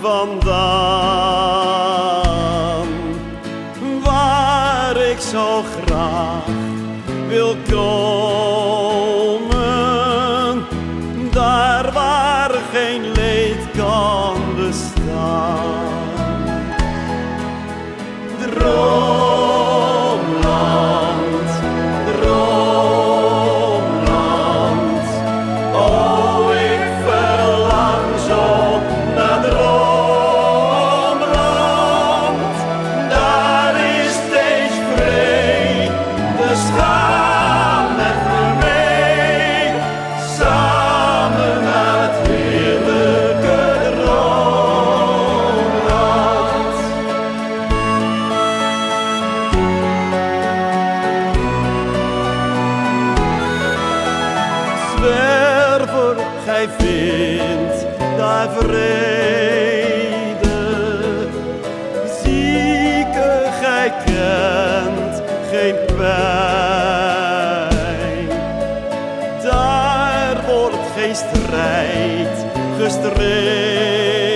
Vandaar. Waar ik zo graag wil komen, daar waar geen jij vindt daar vrede. Zieke, gij kent geen pijn. Daar wordt geen strijd gestreden.